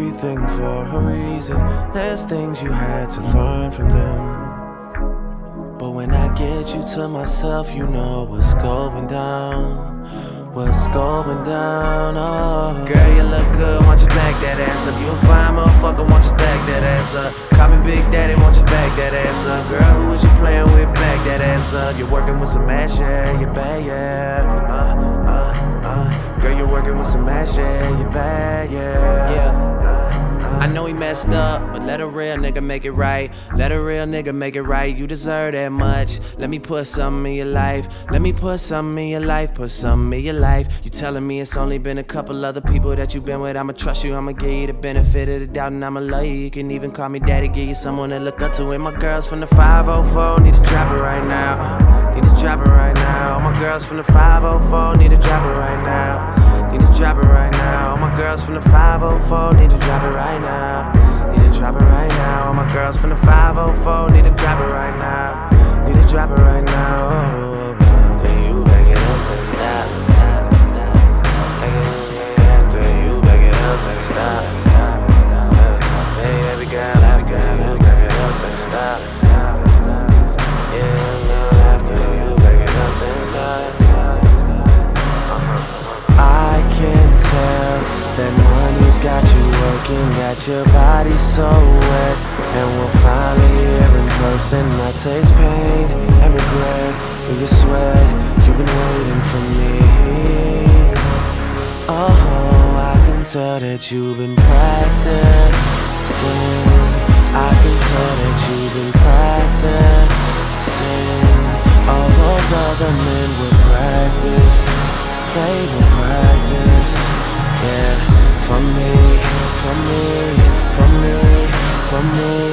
everything for a reason. There's things you had to learn from them. But when I get you to myself, you know what's going down. What's going down? Oh, girl, you look good. Want you back that ass up? You a fine motherfucker. Want you back that ass up? Call me Big Daddy. Want you back that ass up? Girl, who was you playing with? Back that ass up. You're working with some ass, yeah. You bad, yeah. Uh, uh, uh. Girl, you're working with some ass, yeah. You bad, yeah. Yeah. Messed up, but let a real nigga make it right. Let a real nigga make it right. You deserve that much. Let me put something in your life. Let me put something in your life. Put something in your life. You telling me it's only been a couple other people that you've been with. I'ma trust you. I'ma give you the benefit of the doubt, and I'ma love you. You can even call me daddy. Give you someone to look up to. And my girls from the 504 need to drop it right now. Need to drop it right now. All my girls from the 504 need to drop it right now. Need to drop it right now. Girls from the 504 need to drop it right now. Need to drop it right now. All my girls from the 504 need to drop it right now. Need to drop it right now. Then you back it up and stop, stop, stop, stop. Back it up after you back it up and stop, stop, stop. Hey, baby girl, after you back it up and stop, stop, money's got you working, got your body so wet, and we're finally here in person. I taste pain and regret in your sweat. You've been waiting for me. Oh, I can tell that you've been practicing. I can tell that you've been practicing. All those other men will practice. They practice. For me, for me, for me, for me.